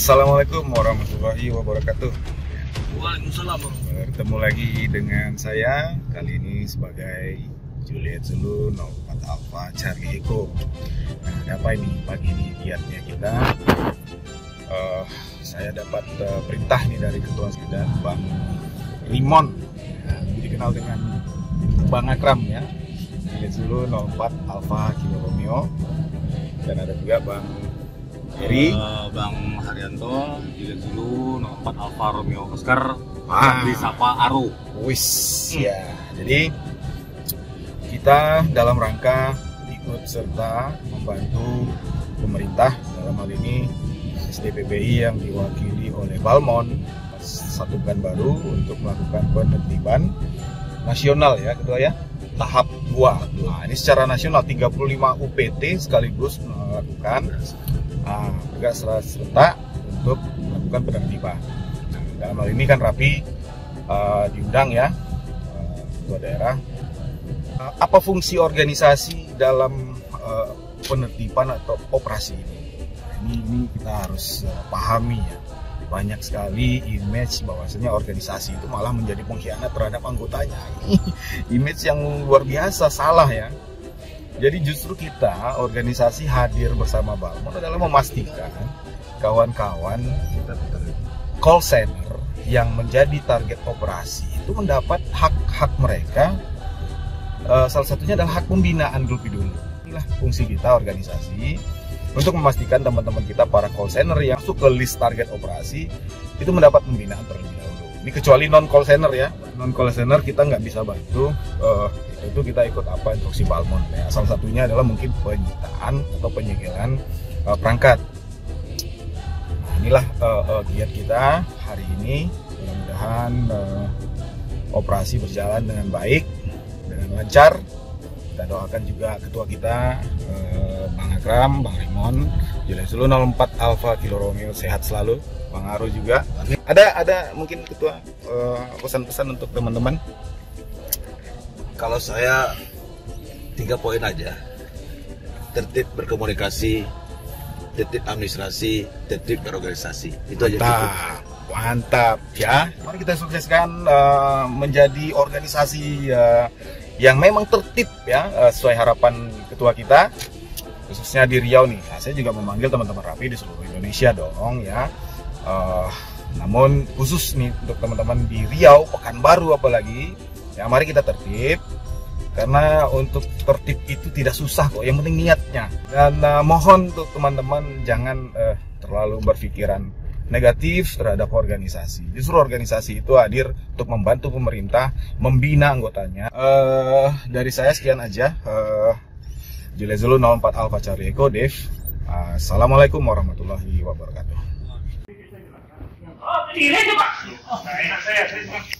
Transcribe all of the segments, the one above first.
Assalamualaikum warahmatullahi wabarakatuh. Waalaikumsalam. Bertemu lagi dengan saya kali ini sebagai Juliet Zulu 04 Alpha Charlie Eko. Nah, ada apa ini pagi ini giatnya kita? Uh, saya dapat uh, perintah nih dari ketua dan Bang Rimon, nah, dikenal dengan Bang Akram ya. Juliet Zulu 04 Alpha Kilo Romeo dan ada juga Bang Eri, uh, Bang Haryanto, Juliet Zulu 04 Alpha Romeo Oscar, Ah. Sapa Aru. Wis ya. Jadi kita dalam rangka ikut serta membantu pemerintah dalam hal ini SDPPI yang diwakili oleh Balmon satukan baru untuk melakukan penertiban nasional ya ketua ya tahap 2 nah ini secara nasional 35 UPT sekaligus melakukan uh, juga serentak untuk melakukan penertiban dalam hal ini kan Rapi uh, diundang ya uh, daerah Uh, apa fungsi organisasi dalam uh, penertiban atau operasi ini? Nah, ini, ini kita harus uh, pahami ya. Banyak sekali image bahwasanya organisasi itu malah menjadi pengkhianat terhadap anggotanya. image yang luar biasa salah ya. Jadi justru kita organisasi hadir bersama Balmon adalah memastikan kawan-kawan call center yang menjadi target operasi itu mendapat hak-hak mereka Uh, salah satunya adalah hak pembinaan dulu dulu. Inilah fungsi kita organisasi untuk memastikan teman-teman kita para call center yang masuk ke list target operasi itu mendapat pembinaan terlebih dahulu. Ini kecuali non call center ya, non call center kita nggak bisa bantu. Uh, itu kita ikut apa instruksi Balmon. Ya. Salah satunya adalah mungkin penyitaan atau penyegelan uh, perangkat. Nah, inilah uh, uh, giat kita hari ini. Mudah-mudahan uh, operasi berjalan dengan baik dengan lancar. Kita doakan juga ketua kita eh, Bang Akram, Bang Rimon, Julius Zulu 04 Alpha Kilo Romeo sehat selalu. Bang Aru juga. Ada ada mungkin ketua pesan-pesan untuk teman-teman. Kalau saya tiga poin aja. Tertib berkomunikasi, tertib administrasi, tertib berorganisasi. Itu aja cukup. Mantap, mantap ya. Mari kita sukseskan eh, menjadi organisasi eh, yang memang tertib ya eh, sesuai harapan ketua kita khususnya di Riau nih. Nah, saya juga memanggil teman-teman Rapi di seluruh Indonesia dong ya. Eh, namun khusus nih untuk teman-teman di Riau, Pekanbaru apalagi, ya mari kita tertib karena untuk tertib itu tidak susah kok. Yang penting niatnya. Dan eh, mohon untuk teman-teman jangan eh, terlalu berpikiran negatif terhadap organisasi. Justru organisasi itu hadir untuk membantu pemerintah membina anggotanya. Eh dari saya sekian aja. Uh, Julia Zulu 04 Alpha Charlie Eko Dev. Uh, Assalamualaikum warahmatullahi wabarakatuh. Oh, ini pak. Nah, enak saya, saya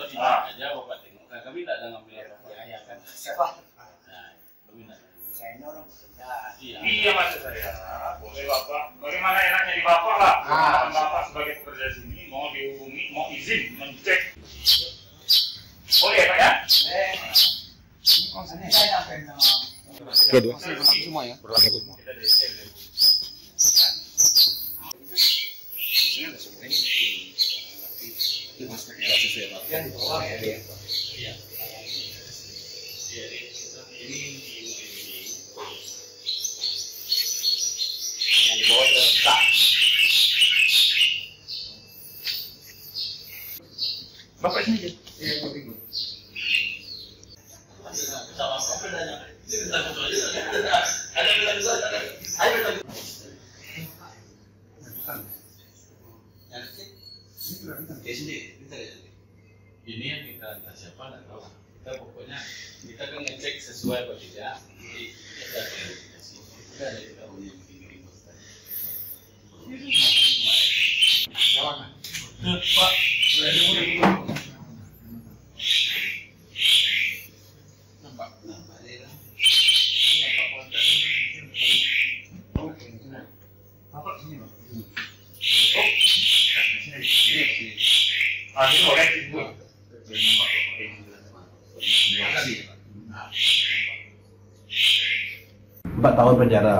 Itu di mana aja bapak tengok. Kan kami tidak ada ngambil apa-apa. Ya, kan. Nah, kami tidak. Iya. Iya maksud saya, boleh bapak. Bagaimana enaknya di bapak lah. Ah. bapak sebagai pekerja sini mau dihubungi, mau izin mencek. Boleh ya pak ya? Dua-dua. semua ya. Berlaku semua. Kita dari dari- Iya. Jadi kita ini ini ini Yang dibawa ke tak. Bapak sini aja. sama apa bedanya? Ini kita foto aja. Ada bilang bisa ada. Ayo kita. Sini, kita lihat. Ini yang kita entah siapa nggak tahu. Kita pokoknya kita kan ngecek sesuai apa tidak. Jadi kita ada verifikasi. Kita ada kita punya begini Ah, 4 tahun penjara.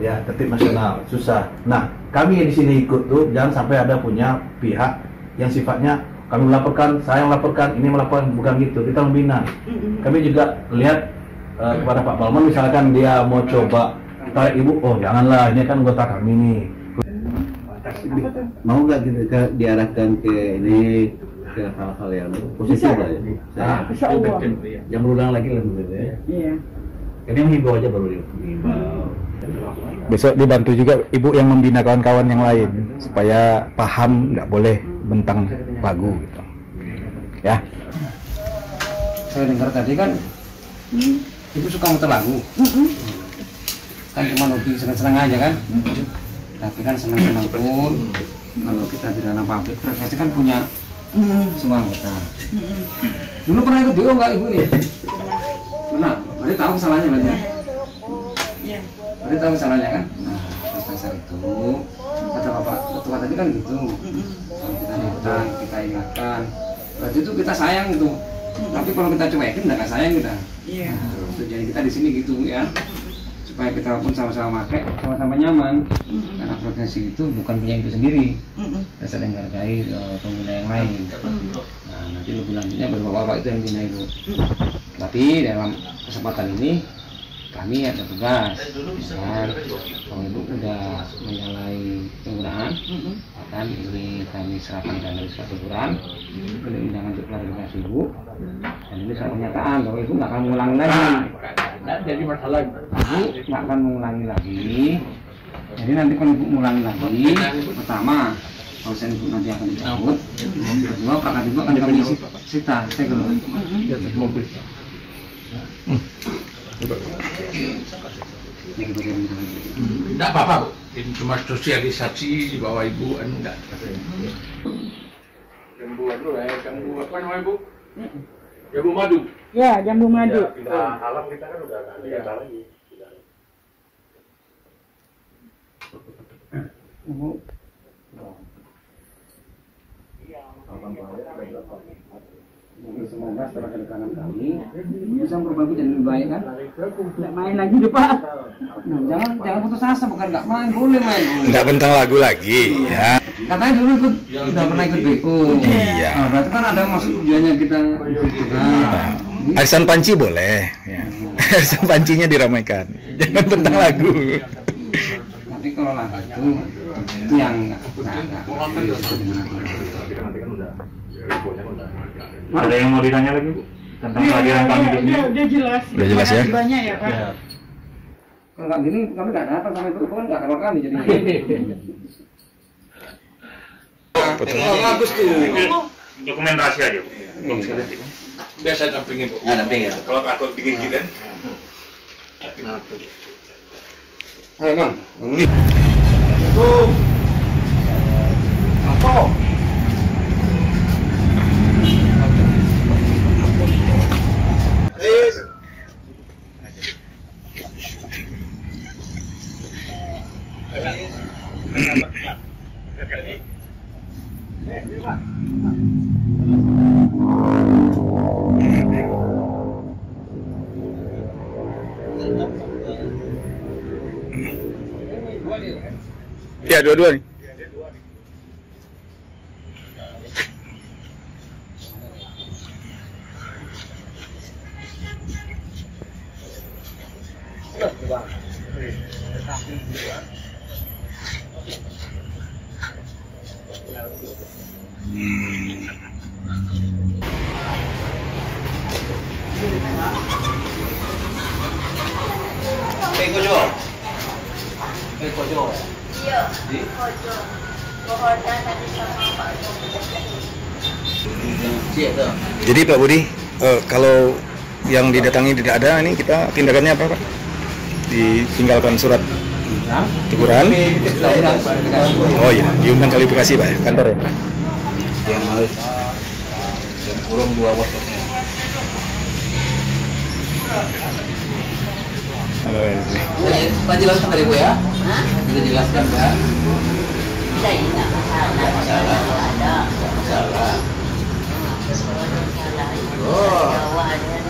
Ya, tertib nasional, susah. Nah, kami yang di sini ikut tuh jangan sampai ada punya pihak yang sifatnya kami melaporkan, saya melaporkan, ini melaporkan, bukan gitu. Kita membina. Kami juga lihat uh, kepada Pak Balman misalkan dia mau coba tarik ibu, oh janganlah, ini kan anggota kami nih. Mau nggak kita diarahkan ke ini ke hal-hal yang positif lah ya? Yang berulang lagi lah ya. Iya ini menghimbau aja baru dihimbau Besok dibantu juga ibu yang membina kawan-kawan yang lain supaya paham nggak boleh bentang lagu gitu. Ya. saya dengar tadi kan ibu suka muter lagu. Kan cuma hobi senang-senang aja kan? Tapi kan senang-senang pun. Kalau kita di dalam pabrik prestasi kan punya semua anggota. Dulu pernah ikut BO nggak ibu nih? Pernah berarti tahu kesalahannya berarti ya? Iya. berarti tahu kesalahannya kan? Nah atas dasar itu kata bapak ketua tadi kan gitu. Kalau kita ingatkan kita ingatkan berarti itu kita sayang itu tapi kalau kita cuekin nggak sayang kita. Iya. Nah, tujuan kita di sini gitu ya. Supaya kita pun sama-sama pakai sama-sama nyaman. Karena profesi itu bukan punya itu sendiri. Bisa menghargai eh, pengguna yang lain. Nah nanti lebih lanjutnya baru bapak itu yang bina itu tapi dalam kesempatan ini kami ada tugas. Dan kalau ibu udah menyalahi penggunaan. Akan ini kami serahkan dan dari surat teguran. Ini undangan untuk klarifikasi ibu. Dan ini surat pernyataan bahwa ibu nggak akan mengulangi lagi. Jadi masalah. Ibu nggak akan mengulangi lagi. Jadi nanti kalau ibu mengulangi lagi pertama kalau saya ibu nanti akan dicabut kedua kakak ibu akan kami sita segel Enggak apa-apa, Bu. Ini cuma sosialisasi di bawah Ibu, kan enggak. Jambu dulu ya, jambu apa namanya, Bu? Jambu madu. Ya, jambu madu. alam kita kan udah ada lagi. Ibu. Mungkin semoga setelah kedatangan kami bisa memperbaiki dan lebih baik kan. Nggak main lagi deh, Pak. Nah, jangan jangan putus asa bukan nggak main boleh main. Nggak bentang lagu lagi, ya. Katanya dulu ikut udah pernah ikut BO. Iya. Nah, berarti kan ada maksud tujuannya kita. Nah, Arisan panci boleh. Ya. Arisan pancinya diramaikan. Jangan bentang lagu. tapi kalau lagu itu yang nggak Ada yang mau ditanya lagi, Bu? Tentang kehadiran kami di sini? Udah, udah jelas. Udah jelas ya? Banyak ya, Pak. kalau nggak gini kami nggak datang sampai itu kan nggak keluar kami jadi. Oh, bagus tuh. Dokumentasi aja, Bu. Biasa dampingin, Bu. Ya, damping ya. Kalau takut bikin gitu. Ayo bang. Ya, dua-dua nih. Peko Jo. Peko Jo. Iya, Kojo. Kohoda tadi sama Pak Cik tu. Jadi Pak Budi, eh, kalau didatangi tidak ada, ini kita tindakannya apa Pak? Ditinggalkan surat. Teguran? Kita. Oh iya, diundang klarifikasi Pak ya, kantor ya? yang harus yang kurung dua botolnya Pak jelaskan dari Bu ya. Kita jelaskan kan. Tidak, tidak masalah. masalah. Ada. Salah. Oh.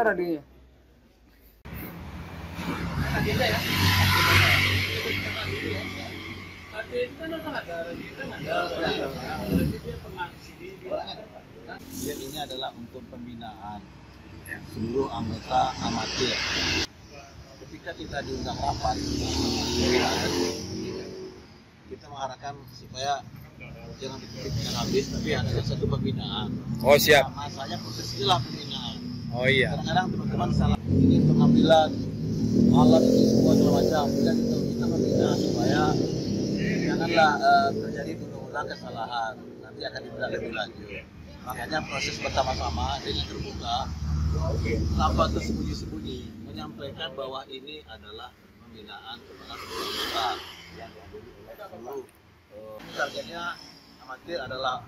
Nggak ada radionya. Ya, ini adalah untuk pembinaan seluruh anggota amatir. Ketika kita diundang rapat, kita mengharapkan supaya jangan dipikirkan habis, tapi ada satu pembinaan. Oh, siap. Nah, masanya proses inilah pembinaan. Oh iya. Kadang-kadang teman-teman salah ini pengambilan alat ini semua segala macam. Kita itu kita membina supaya janganlah eh, terjadi berulang kesalahan. Nanti akan ditindak lebih lanjut. Makanya proses bersama-sama dengan terbuka tanpa tersembunyi-sembunyi menyampaikan bahwa ini adalah pembinaan seluruh anggota yang eh, targetnya amatir adalah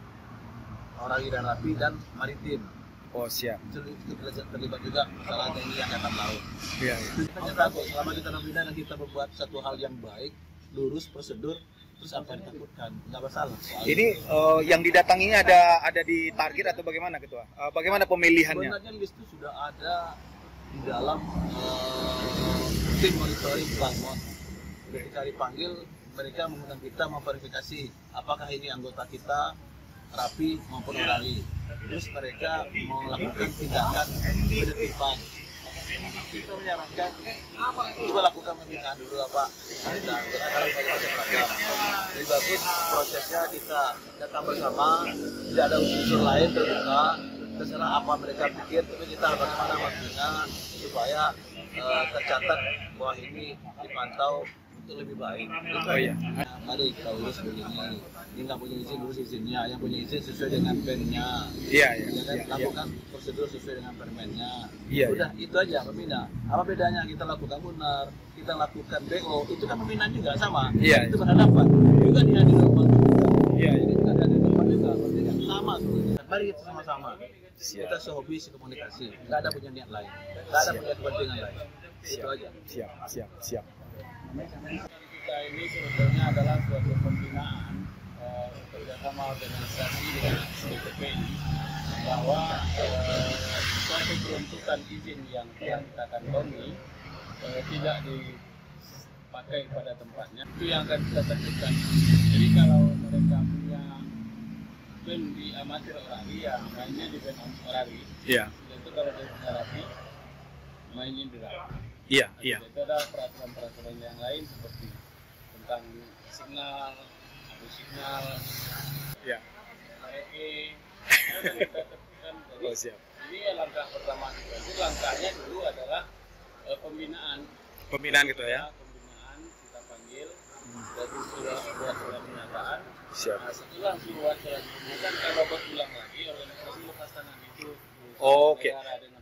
orang dan rapi dan maritim Oh siap. terlibat juga masalah TNI Angkatan Laut. Iya. Kita nyata selama kita dan kita berbuat satu hal yang baik, lurus prosedur, terus apa yang ditakutkan? Nggak masalah. Soal Ini eh, yang didatanginya ada ada di target atau bagaimana ketua? Eh, bagaimana pemilihannya? sebenarnya list itu sudah ada di dalam eh, tim monitoring Plasmon. Ketika dipanggil, mereka mengundang kita memverifikasi apakah ini anggota kita rapi maupun orali. Terus mereka melakukan tindakan penertiban. Kita menyarankan coba lakukan pembinaan dulu apa kita karena banyak Lebih bagus prosesnya kita datang bersama, tidak ada unsur lain terbuka, terserah apa mereka pikir, tapi kita bagaimana membina supaya eh, tercatat bahwa ini dipantau untuk lebih baik. Oh iya. Mari kita urus begini. Ini nggak punya izin urus izinnya, yang punya izin sesuai dengan pennya. Iya, iya. Ya kan? Iya, iya. Lakukan prosedur sesuai dengan permennya. Iya, Udah itu aja pembina. Apa bedanya kita lakukan benar, kita lakukan BO, itu kan pembinaan juga sama. Iya. Itu berhadapan. Juga dihadiri oleh juga. Iya, Ini kita ada di depan juga, kan sama sebenarnya. Mari kita sama-sama. Siap. Kita sehobi komunikasi. Nggak ada punya niat lain. Nggak ada punya kepentingan lain. Itu Siap. aja. Siap, siap, siap. Kita ini sebetulnya adalah suatu pembinaan eh, kerjasama organisasi dengan SDPP bahwa eh, suatu peruntukan izin yang telah kita kantongi eh, tidak dipakai pada tempatnya itu yang akan kita tentukan jadi kalau mereka punya band di amatir orari ya mainnya di band orari Iya. itu kalau di rapi mainnya di Iya, iya. itu ada peraturan-peraturan yang lain seperti tentang signal, ada signal, Iya. RE, jadi Oh siap. ini langkah pertama kita. Jadi langkahnya dulu adalah eh, pembinaan. Pembinaan gitu ya. Pembinaan kita panggil, jadi sudah buat surat pernyataan. Siap. Nah, setelah surat surat pernyataan kalau berulang lagi organisasi lepas tangan itu Oke. negara dengan hukum.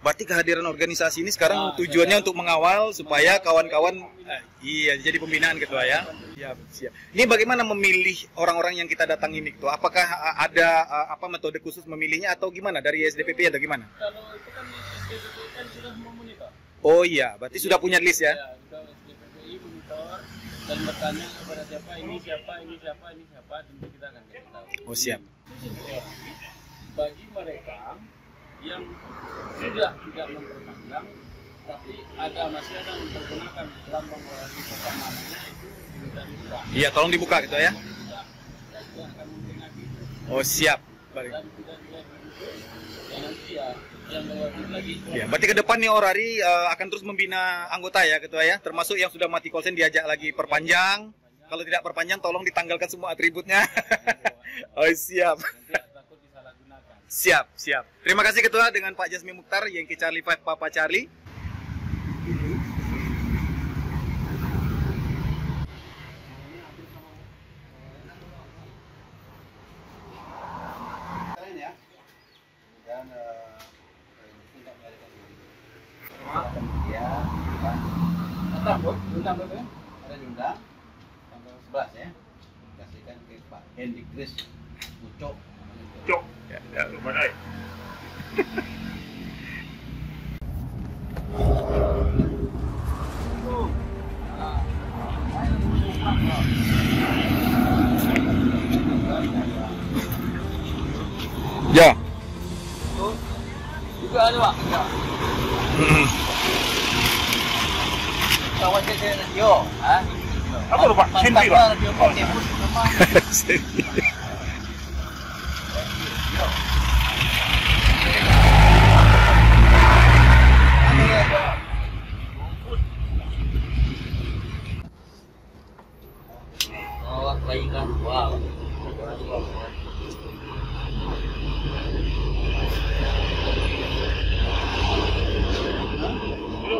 Berarti kehadiran organisasi ini sekarang Ah, tujuannya saya- untuk mengawal supaya kawan-kawan eh, iya jadi pembinaan ketua ya. Siap, siap. Ini bagaimana memilih orang-orang yang kita datang ini ketua? Apakah eh, ada apa metode khusus memilihnya atau gimana dari SDPP atau gimana? Kalau itu kan kan sudah memonitor. Oh iya, berarti sudah punya list ya? Ya, sudah SDPPI monitor dan bertanya kepada siapa ini siapa ini siapa ini siapa tentu kita akan tahu. Oh siap. Bagi mereka yang sudah tidak memperpanjang tapi ada masih ada yang menggunakan di kota namanya itu diminta dibuka. Iya, tolong dibuka gitu ya. Oh, siap. Baik. begitu, ya nanti ya yang mewajib lagi. Ya, berarti ke depan nih Orari eh, akan terus membina anggota ya ketua ya, termasuk yang sudah mati kolsen diajak lagi perpanjang. Kalau tidak perpanjang tolong ditanggalkan semua atributnya. oh, siap. Siap, siap. Terima kasih ketua dengan Pak Jasmi Mukhtar Yankee Charlie Five Papa Charlie. Keren ya. Dan eh, tidak melarikan diri. Ya, Datang, Bu. Undang, Bu. ya? ada diundang tanggal 11 ya. Kasihkan ke Pak Hendy Chris Ucok. Cok. Ya, ya, lumayan. Ya. Juga ada Pak. Ya. Kawan saya radio, ha? Apa lu, Pak? Hendy, Mantap Pak? radio Pak Tebus memang. Oh, baikkan. Wow. Dulu, Pak. Dok.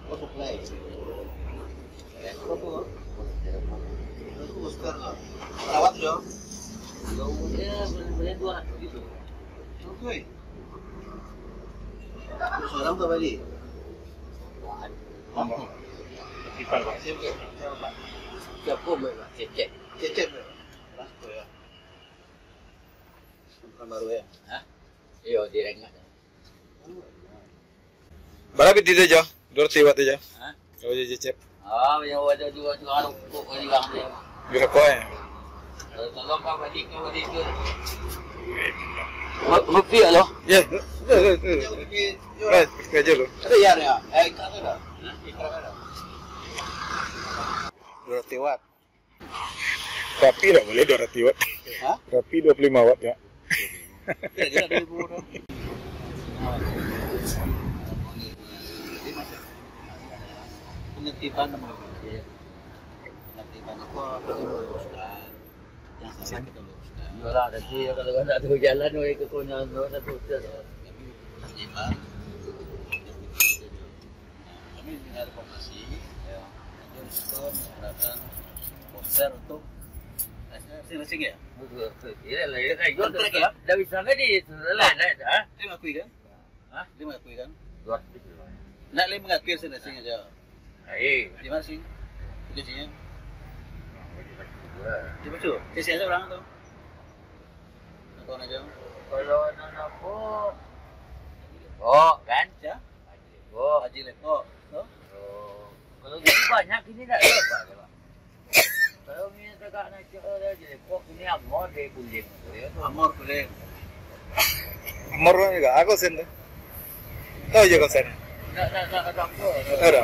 Oh, supply. Berapa? Itu booster. Perawat jo. Jauhnya benar-benar dua ratus gitu. Oke. Sekarang tuh balik. Kipan, Pak. Siap ke? Siapa Pak? Cek cek. Cecep ya. Rasto ya. Bukan baru ya. Hah? Iya, direct nggak? Berapa itu aja? Dua ratus watt aja. Hah? Kalau jadi cecep. Ah, yang ada juga juga harus kok kali bang. Bisa kau ya. Tolong kau balik kau balik ke. Ya lo? Ya. Eh, kerja lu. Ada ya ya. Eh, iklan ada. Iklan ada. Dua ratus watt. Rapi lah boleh dua ratus watt. Hah? Rapi dua puluh lima watt ya. Kira-kira dari bulan. Penertiban namanya. Penertiban itu meluruskan. Yang salah kita luruskan. Yalah, nanti kalau tahu jalan, tu satu. Penertiban. Kami dengar informasi. Ya. Nanti respon menggunakan poster untuk masing-masing ya. Iya lah, iya kan. Kontrak ya? Dah bisa nggak di lain lain, ha? Dia mengakui kan? Hah? Dia mengakui kan? Dua. Nak dia mengakui masing-masing aja. Eh, Di mana sih? Kecilnya? Di mana? Kecil aja orang tu. Kau nak jauh? kalau anak aku, oh kan? Ya? Oh, Haji Lepo. Oh. kalau gitu banyak ini tak ada apa Pak. Kalau ni tegak nak cakap dah je, kok ini amor dia bulim. Amor boleh. Amor juga. Aku sen tu. Tahu je kau sen. Nak nak nak kata apa?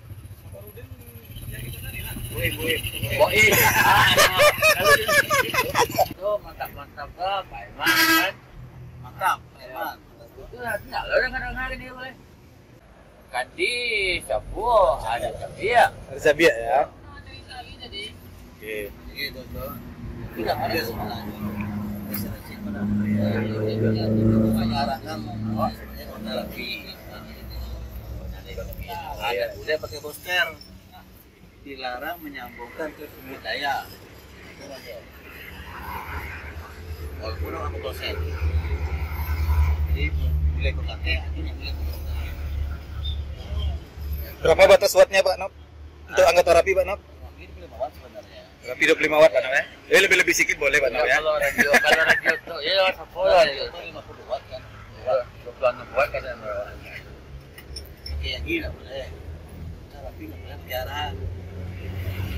Woi. Itu mantap-mantap Pak Iman kan? Mantap, Eman. Itu tidak lah kadang-kadang dia boleh. kan di Sabu ada Sabia. Ada Sabia ya. Oke. Gitu tuh. Tidak ada sebenarnya. Ada udah pakai booster dilarang menyambungkan ke sumber daya. Walaupun aku dosen. Jadi ikut kakek, aku boleh ikut Berapa batas wattnya Pak Nop? Untuk anggota rapi Pak Nop? Ini boleh bawa sebenarnya. Rapi 25 watt Pak Nop ya? Eh lebih lebih sedikit boleh Pak Nop ya? Kalau radio, kalau radio tuh ya sepuluh ya. Itu 50 watt kan. Dua puluh enam buat kan yang Oke, yang gila boleh. Kita rapi nggak boleh piaraan.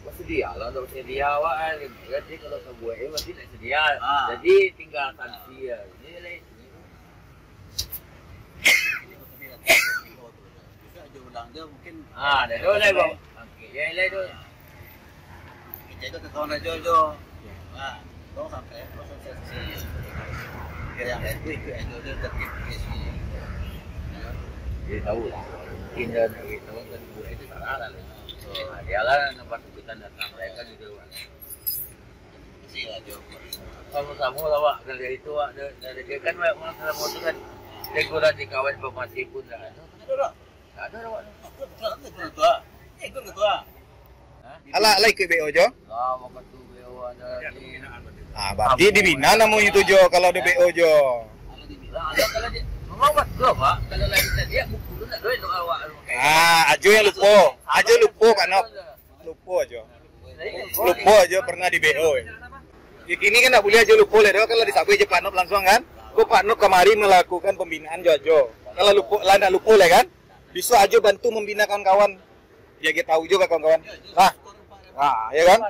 Wah sedia lah untuk sedia awak Jadi kalau sebuah ini masih tak sedia. Ah. Jadi tinggal sanksi ya. Ini lah. Dia mungkin. Ah, dah dulu lah bang. Okey, yang lain tu. Kita itu ketahuan aja aja. Nah, kau sampai proses sesi. Kira yang itu ikut aja dia tertib ke sini. Dia tahu lah. Mungkin dia beritahu kan buat itu salah lah. Ah, Dia lah nampak kita datang mereka juga. Sih aja. Sama-sama lah Wak. Kalau dia itu Wak, dia, kan Wak, masalah motor kan. Dia kurang di kawan pemati pun dah. Ada tak? Tak ada lah Wak. Ikut ketua. Ikut ketua. Alah, alah ikut BO Jo. Ah, makan tu beliau ada di... Ah, berarti dibina namun itu Jo kalau di BO Jo. Lah, ada kalau dia... Memang betul Pak. Kalau lagi tadi, buku tu nak duit untuk awak. Ah, Ajo yang lupa. Ajo lupa Nop. Lupa Ajo. Lupa Ajo pernah di BO. Ya. Ini kan tak boleh Ajo lupa lah. Dia Kalau disabai je Pak Nop langsung kan. Kau Pak Nop kemarin melakukan pembinaan Jo Ajo. Kalau lupa lah nak lupa lah kan. Bisa Ajo bantu membina kawan-kawan. Ya kita tahu juga kawan-kawan. Ah, ah, ya kan?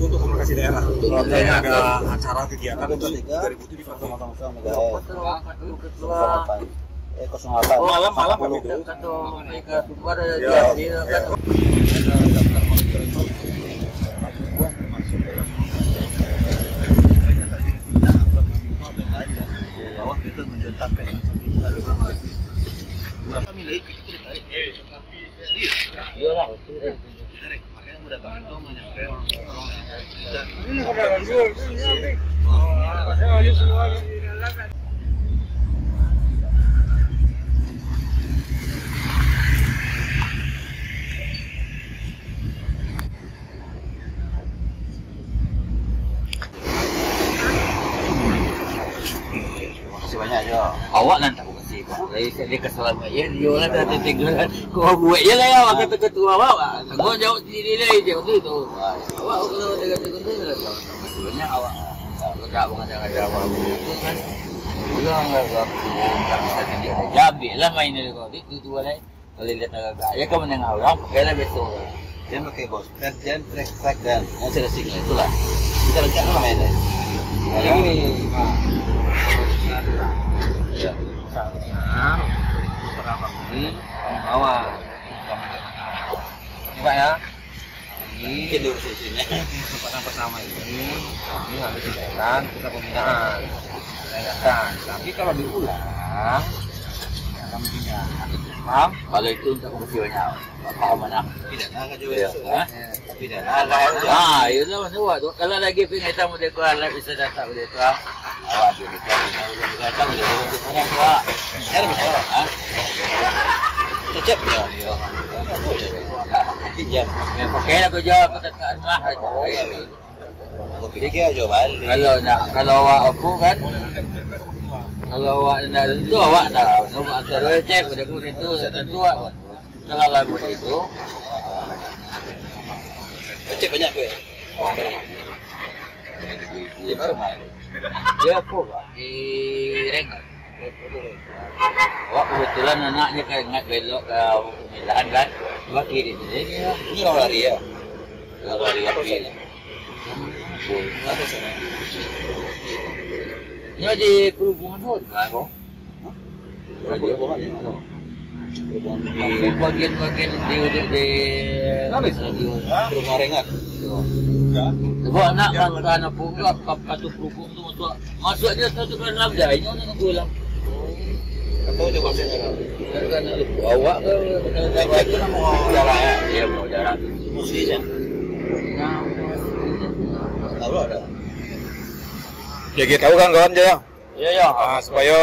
untuk komunikasi daerah. Ini ada acara kegiatan untuk 2007 di Fatma Ketua. Eh, 08. Oh, malam malam kami itu. Ketua mereka keluar Ya. dia kan. Bawah kita mencetakkan kami lagi kita ditarik. Serius. Iyalah. Ditarik. Makanya mudah banget tuh menyampai orang-orang yang Ini pada lanjut. Saya aja semua di dalam kan. Masih banyak aja. Awak lah tak kasih Pak. Saya saya dia kesalahan ya dia lah dah tinggal. Kau buat je lah ya awak kata ketua awak. Kau jawab sendiri lah dia tu tu. Awak kalau lah tahu. Sebenarnya awak tak bukan jangan jawab itu kan. Bisa. Jadi lah main dia kau. Itu tu lah. Kalau lihat agak ya kau menengah orang pakai lah besok. Dia pakai bos. Dan dan track track dan yang sudah itulah. Kita rencana lah mainnya. Ini. Ya. Nah, pertama kali awal. Coba ya. Ini diurus di sini. kesempatan pertama ini kami harus dilakukan kita pembinaan dilakukan tapi kalau diulang akan pindah paham kalau itu untuk peristiwanya paham mana. Tidak nak juga. ya. Hah? Tidak ah itu lah semua tu kalau lagi pengen tahu dia kau live bisa datang dia tu awak tu dia dia datang dia tu mana kau Cara bicara. ah. Cecep? Ya. jam ya pakai lah kerja aku tak kat rumah Aku fikir aja balik. kalau nak kalau awak aku kan kalau awak nak tentu awak tahu awak terus cek pada aku itu tentu awak kalau lagu itu Cecep banyak ke? dia apa pak di rengat Pak kebetulan anaknya kayak ingat belok ke pemilahan kan. Cuma kiri dia. Ini orang lari ya? Kalau lari api lah. Ini di perhubungan road kan, kok? Perhubungan ya? Di bagian-bagian di di di Habis? Rumah rengat. Sebab anak makan apa enggak kata perhubung tu masuk masuk dia satu kan labda ini orang nak pulang. Atau coba saya Kan bawa ke Itu nama orang jalan ya? Dia mau jalan. Muslim ya? Tahu ada? Jadi tahu kan kawan Jaya? Ya ya. Ah, supaya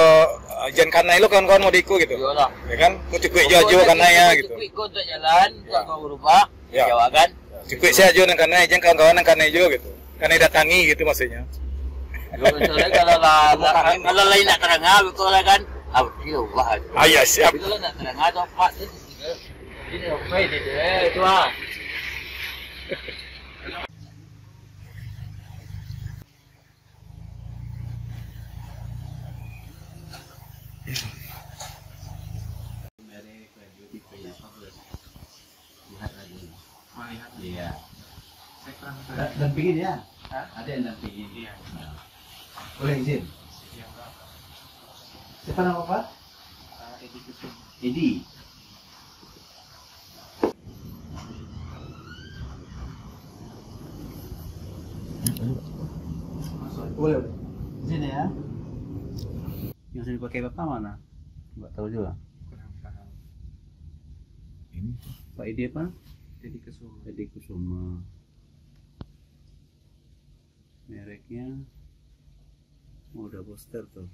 ah, jangan kanai lu kawan-kawan mau diku gitu. Iyalah. Ya kan? Ku cukup jo jo kanai ya gitu. Cukup ikut untuk jalan, tak mau berubah. Ya. Jawab kan? Cukup saya jo nang kanai, jangan kawan-kawan nang kanai jo gitu. Kanai datangi gitu maksudnya. Soalnya kalau lah kalau lain nak terangah betul lah kan. Ah, kira ubah. Ah, ya, siap. Tapi kalau nak terangah tu apa tu? Ini apa ini tu ah. Iya. Dampingin ya? Ada yang dampingin. Iya. Boleh izin? Siapa nama Pak? Edi. Boleh, boleh. Izin ya. Yang sering dipakai Bapak mana? Enggak tahu juga. Ini Pak Edi apa? Jadi kesuma. Edi Kusuma. Mereknya oh, udah poster tuh.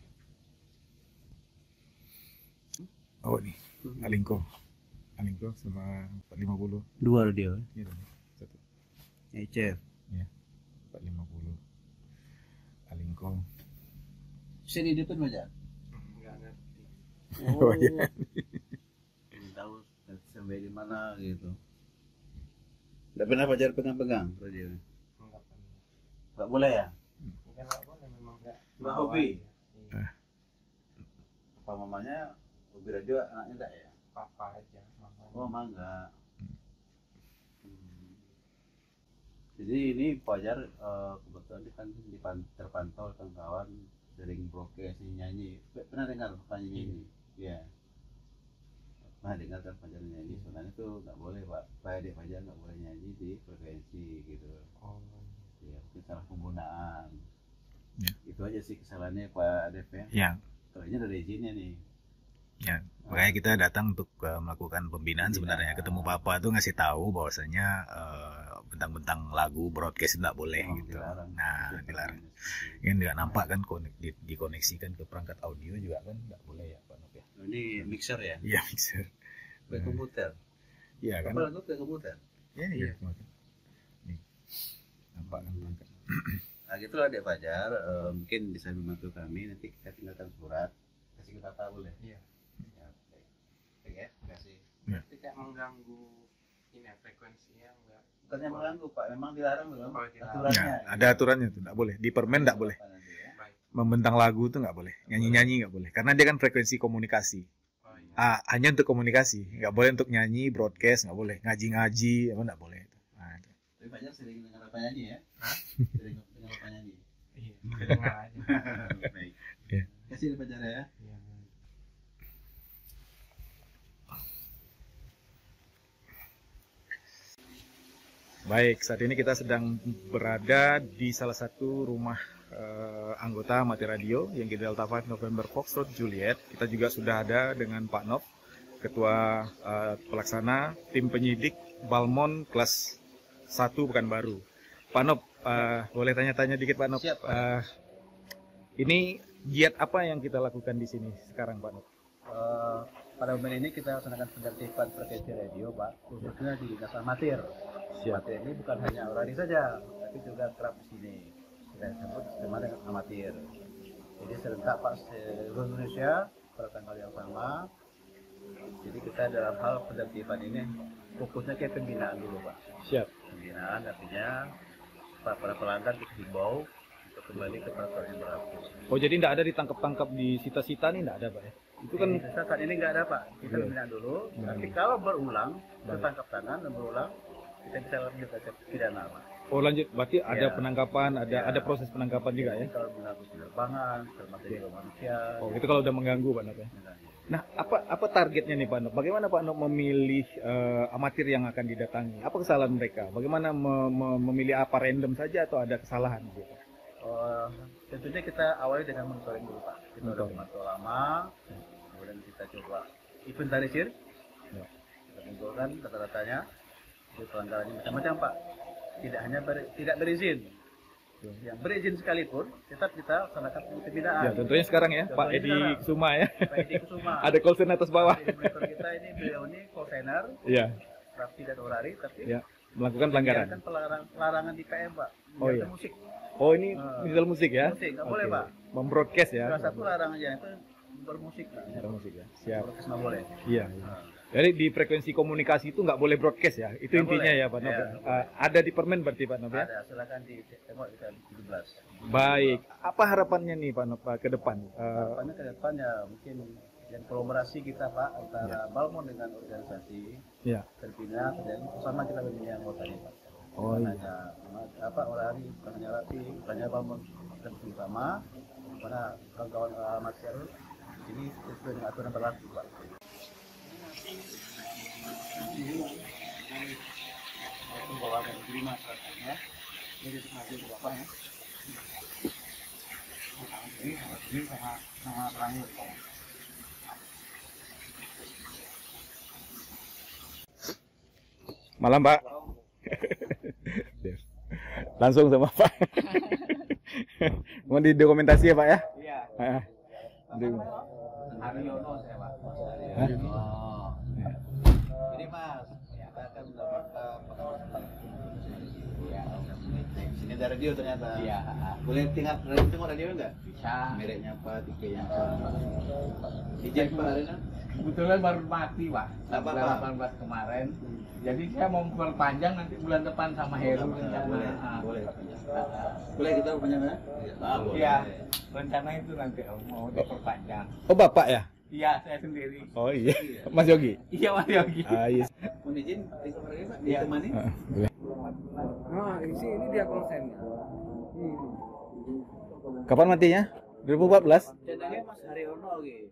Oh ini, Alingko. Alingko sama 450. Dua dia. Iya dong. Satu. HF. Ya. 450. Alingko. Bisa di depan baca? Enggak ngerti. Oh, iya. Belum tahu sampai di mana gitu. Tidak pernah pacar pegang-pegang radio. Enggak pernah. Enggak boleh ya? Bukan enggak boleh memang enggak. Cuma mau hobi. Iya. Apa mamanya hobi radio anaknya enggak ya? Papa aja. Mama. Oh, mangga. Hmm. Jadi ini Fajar eh, kebetulan dia kan dipan- terpantau kawan-kawan sering broadcast nyanyi. Pernah dengar penyanyi ini? Iya. Pernah dengar kan Fajar nyanyi. Sebenarnya itu nggak boleh Pak. Pak Fajar nggak boleh nyanyi di frekuensi gitu. Oh. Ya, salah penggunaan. Ya. Itu aja sih kesalahannya Pak Adep ya. Ya, ini ada izinnya nih. ya. Makanya kita datang untuk uh, melakukan pembinaan sebenarnya. Ketemu Papa tuh ngasih tahu bahwasanya uh, bentang-bentang lagu broadcast tidak boleh Oh, gitu. dilarang. Nah, Itu dilarang. Yang nggak nampak kan di, dikoneksikan ke perangkat audio juga kan nggak boleh ya Pak Nop ya. itu. Ini mixer ya? Iya mixer. Pakai komputer. Iya kan. Apa lagu pakai komputer? Iya iya. kemarin. Nampak kan perangkat. Nah gitu lah Dek Fajar, Eh, mungkin bisa membantu kami, nanti kita tinggalkan surat, kasih ke kakak boleh? Iya. Ya, oke. Oke ya, kasih. Tapi kayak mengganggu ini ya, frekuensinya enggak. Bukannya mengganggu Pak, memang dilarang belum? Oh. Aturannya. Ya, ada aturannya tuh nggak boleh. Di permen nggak boleh. Ya? Baik. Membentang lagu tuh nggak boleh. Nyanyi-nyanyi nggak boleh. Karena dia kan frekuensi komunikasi. Oh iya. Ah, hanya untuk komunikasi. Nggak boleh untuk nyanyi, broadcast nggak boleh. Ngaji-ngaji, apa nggak boleh. Tapi Fajar sering dengar apa nyanyi ya? Hah? Sering dengar apa nyanyi? Iya. Dengar aja. Baik. Iya. Kasih Dek Fajar ya. Iya. Baik, saat ini kita sedang berada di salah satu rumah eh, anggota Mati Radio yang di Delta 5 November Foxtrot Juliet. Kita juga sudah ada dengan Pak Nov, Ketua eh, Pelaksana Tim Penyidik Balmon kelas 1 Pekanbaru. Pak Nov, eh, boleh tanya-tanya dikit Pak Nov? Siap, Pak. Eh, ini giat apa yang kita lakukan di sini sekarang Pak Nov? Eh, pada momen ini kita laksanakan penertiban frekuensi radio, Pak, khususnya di dinas amatir. Amatir ini bukan hanya orani saja, tapi juga kerap di sini. Kita sebut sama dengan amatir. Jadi serentak Pak seluruh Indonesia pada tanggal yang sama. Jadi kita dalam hal penertiban ini fokusnya ke pembinaan dulu, Pak. Siap. Pembinaan artinya para para pelanggan dihimbau untuk kembali ke peraturan yang berlaku. Oh jadi tidak ada ditangkap-tangkap di sita-sita nih tidak ada Pak ya? Itu kan saat ini nggak ada pak. Kita Iya. pembinaan dulu. Hmm. Tapi kalau berulang, tertangkap tangan dan berulang, kita bisa lanjut ke pidana pak. Oh lanjut, berarti ada Ya. penangkapan, ada Ya. ada proses penangkapan juga ya? Kalau mengganggu penerbangan, termasuk juga manusia. Oh itu kalau udah mengganggu Pak ya. Nah apa apa targetnya nih Pak Nop? Bagaimana Pak Nop memilih eh, amatir yang akan didatangi? Apa kesalahan mereka? Bagaimana me- me- memilih apa random saja atau ada kesalahan gitu? Oh, tentunya kita awali dengan monitoring dulu pak. Kita udah memantau lama, kemudian kita coba inventarisir, Ya. kita kumpulkan data-datanya, itu pelanggarannya macam-macam pak. Tidak hanya ber- tidak berizin, yang berizin sekalipun tetap kita laksanakan pembinaan. Ya tentunya sekarang ya Pak Contohnya Edi sekarang. Kusuma ya. Pak Edi Kusuma. ada call sign atas bawah. Kita ini beliau ini call signer, Iya. rapi dan orari, tapi Ya melakukan pelanggaran. kan pelarangan, pelarangan di PM pak. Oh, iya. musik. Oh ini digital musik ya? Musik, nggak boleh, Oke. Pak. Membroadcast ya? Salah satu larangannya itu bermusik pak. Bermusik ya. Siap. Broadcast nggak boleh. Iya. iya. Jadi di frekuensi komunikasi itu nggak boleh broadcast ya? Itu Nggak intinya boleh. ya Pak Nob. Iya. Eh, ada di permen berarti Pak Nob ya? Ada, silakan di tahun 17. Baik. Apa harapannya nih Pak Nob ke depan? Eh, Harapannya ke depan ya mungkin yang kolaborasi kita Pak antara Balmon dengan organisasi ya. terbina dan bersama kita memilih anggotanya Pak. Oh, iya. hanya apa hanya rapi, bukan hanya Balmon dan bersama mana kawan-kawan uh, masyarakat ini sesuai dengan aturan berlaku Pak. Itu bawa dari terima. Ini masih bapak ya. Ini ini sama sama terakhir. Malam Pak. Langsung sama Pak. Mau didokumentasi ya Pak ya? Iya. Di- Haryono saya Pak. Oh. Mas, kita akan mendapatkan pengawasan. Ya, sini ada radio ternyata. Iya. Boleh tinggal radio tengok radio enggak? Bisa. Mereknya apa, tipenya apa? Izin Pak Arena? Kebetulan baru mati, Pak. Apa-apa. Bulan 18 kemarin. Jadi saya mau memperpanjang nanti bulan depan sama Heru rencana. Boleh, Ah. boleh. Boleh kita punya mana? Ah, boleh. Iya, rencana itu nanti Om, mau diperpanjang. Oh Bapak ya? Iya, saya sendiri. Oh iya. Mas Yogi. Iya, Mas Yogi. Ah, iya. Mohon izin, radio Pak, Iya. ditemani. Ah, boleh. Nah, ini sih ini dia konsennya. Kapan matinya? 2014? Cetaknya Mas Haryono lagi.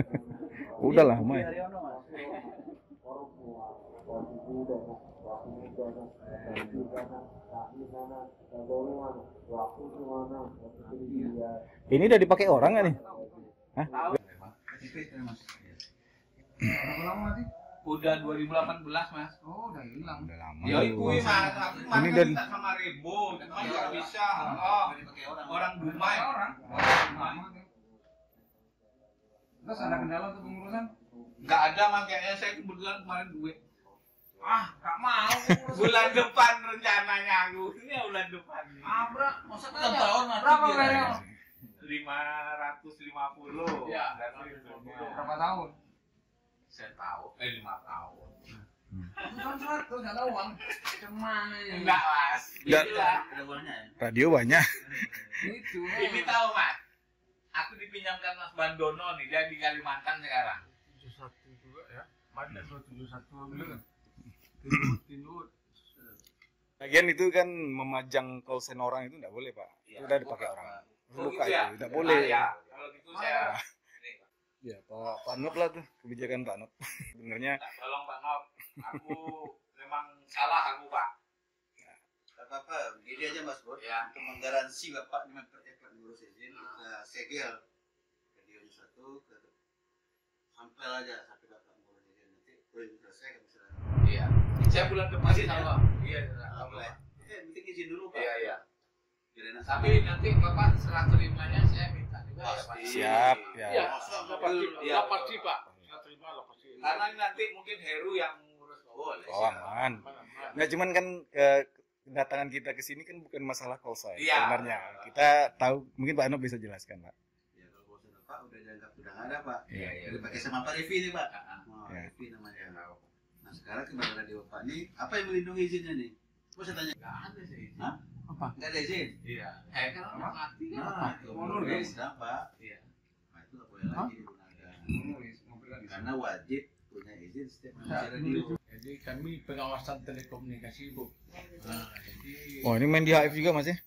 Udah lah, Mas. Haryono Mas. Ini udah dipakai orang nggak nih? Hah? Berapa lama mati? Udah 2018, Mas. Oh, udah hilang. Udah lama. Ya itu Mas, aku Ini dan sama Rebo, cuma nggak bisa. Oh, orang Dumai. Orang. Orang Dumai. Terus ada kendala untuk pengurusan? Nggak ada makanya saya kebetulan kemarin duit. Ah, gak mau. Bulan depan rencananya aku. Ini ya bulan depan. nih. Abrak, masa Enam tahun Berapa bayarnya? 550. Ya. Berapa tahun? Saya tahu, eh 5 tahun. Kan satu, gak ada uang. Cuman ini. Enggak, Mas. Nggak. Inilah. Ada bolanya ya? Radio banyak. Itu. Ini tahu, Mas. Aku dipinjamkan Mas Bandono nih, dia di Kalimantan sekarang. 71 juga ya. Banyak 271 ambil kan. Tinut. Lagian itu kan memajang call sign orang itu nggak boleh Pak. Itu udah dipakai orang. Buka gitu ya? itu, nggak boleh. Ah, ya. Kalau gitu saya Ya Pak Pak Nop lah tuh kebijakan Pak Nop. Sebenarnya Nah, tolong Pak Nop. Aku memang salah aku, Pak. Gak apa-apa, gini aja Mas Bos. Ya. Untuk menggaransi Bapak ini mempercepat ngurus izin, kita segel videonya satu, ke sampel aja sampai Bapak ngurus izin nanti boleh selesai kan bisa. Iya. Saya bulan depan sih sama. Iya, Ah, boleh. Eh, penting izin dulu Pak. Iya, iya. Tapi nanti Bapak serah terimanya saya minta ya, Pak. siap ya. Iya, Masa pasti, iya. lah pasti, Pak. Saya terima lah pasti. Karena ini nanti mungkin Heru yang ngurus Boleh. Oh aman. Nah cuman kan eh, kedatangan kita ke sini kan bukan masalah call sign Iya. sebenarnya. Kita tahu mungkin Pak Nop bisa jelaskan Pak. Ya kalau Pak udah dianggap udah nggak ada Pak. Iya, iya. Udah pakai sama Pak Rivi nih Pak. Ah, Oh, Iya. Rivi namanya. Nah sekarang kembali radio Pak nih, apa yang melindungi izinnya nih? Mau saya tanya. Nggak ada sih. Hah? Apa? Nggak ada izin? Iya. Eh, kan orang mati kan. Nah, mundur guys. sedang Pak. Iya. Nah itu nggak boleh lagi digunakan. Karena wajib punya izin setiap mengisi radio. Jadi kami pengawasan telekomunikasi bu. Nah, jadi Oh, ini main di HF juga Mas ya?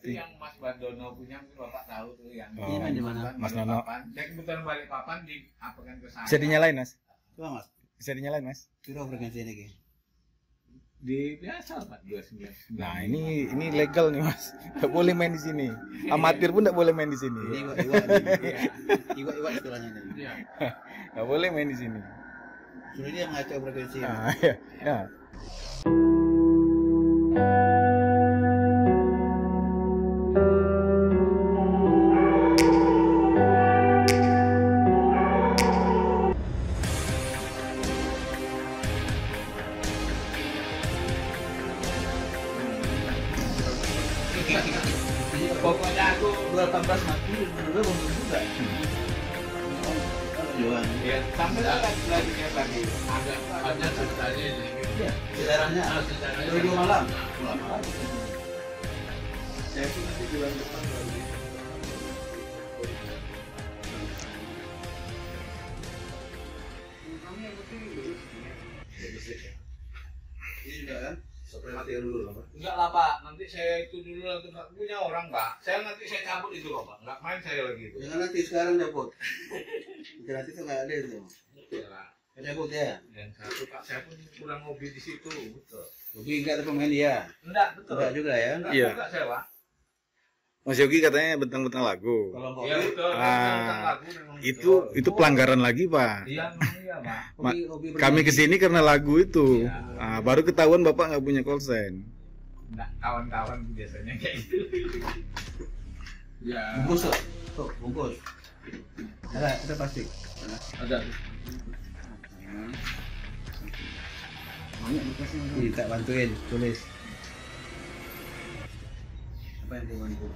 itu yang Mas Bandono punya mungkin bapak tahu tuh yang Oh, Ini main di mana? Mas Nono. Saya kebetulan balik papan di apakan ke sana. Bisa dinyalain Mas? Coba Mas, Bisa dinyalain Mas? piro frekuensi ini? Di biasa pak dua sembilan. Nah ini ini legal nih Mas. Gak boleh main di sini. Amatir pun gak boleh main di sini. Ini iwak-iwak nih. Iwak-iwak istilahnya ini. Iya. Gak boleh main di sini. Suruh dia ngaco frekuensi. Nah, ya, ya. Dari dua malam. Saya pun nanti bulan depan lagi. Ini juga kan? Sampai mati dulu apa? Enggak lah pak, nanti saya itu dulu nanti Pak. punya orang pak. Saya nanti saya cabut itu loh pak, enggak main saya lagi itu. Jangan nanti sekarang cabut. Nanti nanti tuh nggak ada itu. Ya lah. Cabut ya. Dan satu pak, saya pun kurang hobi di situ, betul. Hobi enggak ada pemain dia. Enggak, betul. Enggak juga ya. Enggak Iya. juga saya pak. Mas Yogi katanya bentang-bentang lagu. Kalau hobi, betul. Ah, lagu memang Itu itu pelanggaran lagi Pak. Iya, iya pak. Ma- hobi, hobi Kami ke sini karena lagu itu. Iya. Ah, baru ketahuan Bapak nggak punya call sign. Enggak, kawan-kawan biasanya kayak gitu. Ya. Bungkus tuh. Tuh, bungkus. Ada, ada plastik. Ada. Banyak bekasnya. Minta bantuin, tulis. Apa yang dibantu?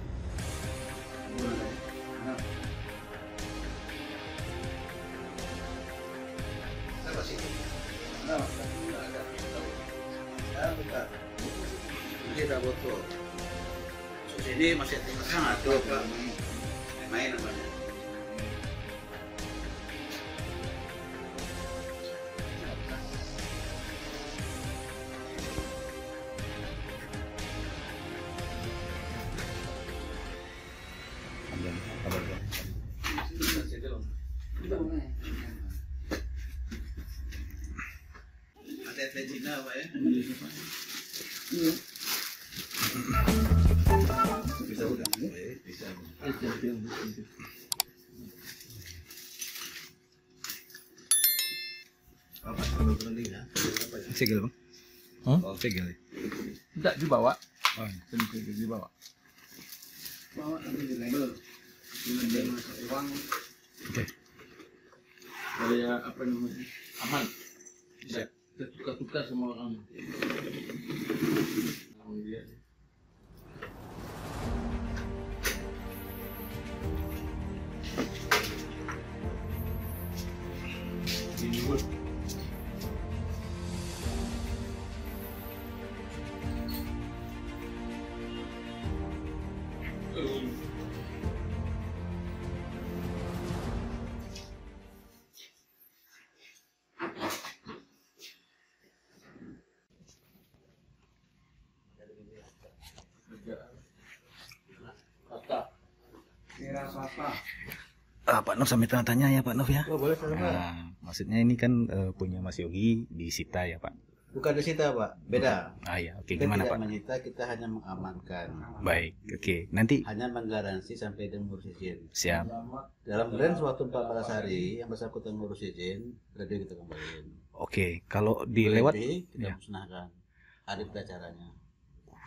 Ini masih tinggal sangat tuh, Pak. Cina apa ya? Iya. Bisa udah, bisa. Apa ya? Apa? Segel bang? Oh, segel. Enggak dibawa. Oh, Sedikit dibawa. Bawa di label. Masuk uang. Oke. Kayak apa namanya? Aman. Bisa tukar-tukar sama orang. Oh, iya. Ah, Pak Nov sampai tanya tanya ya Pak Nov ya. Oh, boleh sama. Nah, maksudnya ini kan eh, punya Mas Yogi disita ya Pak. Bukan disita, Pak. Beda. Ah ya, oke Kita gimana tidak Pak? menyita, kita hanya mengamankan. Baik, oke. Nanti Hanya menggaransi sampai dia mengurus izin. siap. Dalam range waktu 14 hari yang bersangkutan mengurus izin, radio kita kembaliin. Oke, kalau dilewat Lebih, kita ya. musnahkan. Ada acaranya.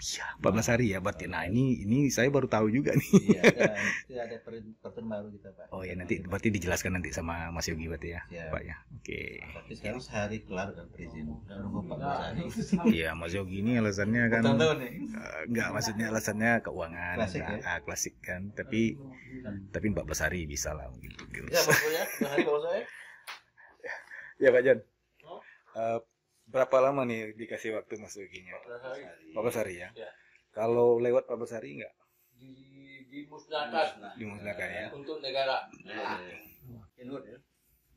Ya 14 hari ya berarti. Nah, ini ini saya baru tahu juga nih. Iya, ada, itu ada per- peraturan baru kita, Pak. Oh ya nanti berarti dijelaskan nanti sama Mas Yogi berarti ya, Siap. Pak ya. Oke. Tapi sekarang sehari kelar kan berizin. Udah nunggu 14 hari. Iya, Mas Yogi ini alasannya kan eh, enggak maksudnya alasannya keuangan. Klasik Nah, ya? ah, klasik kan. Tapi tapi 14 hari bisa lah mungkin. Ya, dua hari kalau saya. Ya Pak Jan. Eh, berapa lama nih dikasih waktu Mas Yoginya? 14 hari ya. Ya. Kalau lewat 14 hari enggak? Di, dimusnahkan Dimusnahkan ya. untuk negara. Nah, Inwood ya.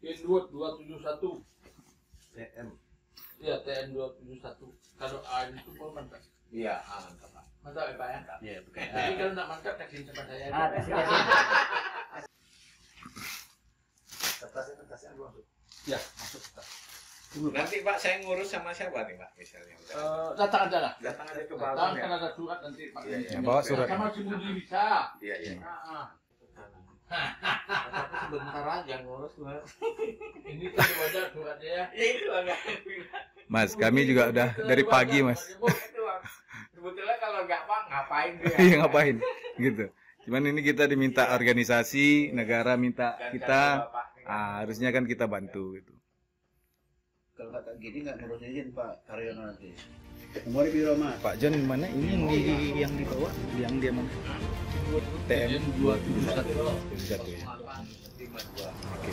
Inwood 271. TM. Iya, TN 271. Kalau A itu pun mantap. Iya, ah, mantap Pak. Mantap ya Pak ya? Iya, oke. Jadi kalau nak mantap kasih tempat saya. Ah, kasih, kasih. Kertasnya kertasnya masuk. Ya, masuk. Nanti Pak saya ngurus sama siapa nih Pak misalnya? Eh, datang aja lah. Datang aja ke Datang Balkon ya? kan ada surat nanti Pak. Iya, iya. Ya, bawa surat. Sama si Budi bisa. Iya, iya. Ah, ah. Tapi sebentar aja ngurus Mas. Ini tadi wajah suratnya ya. Itu agak Mas, kami juga udah dari pagi, Mas. Sebetulnya kalau nggak pak ngapain dia? Iya ngapain? Gitu. Cuman ini kita diminta organisasi, negara minta kita, ah, harusnya kan kita bantu gitu. Kalau nggak kayak gini nggak ngurus izin Pak Karyono nanti. Nomor biro Mas. Pak John mana ini yang di yang di bawah, yang dia mana? TM 271 ya. Oke.